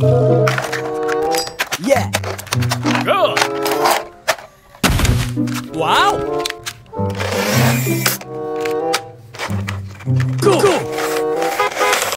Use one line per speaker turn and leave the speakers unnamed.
Yeah.
Good.
Wow. Cool. cool.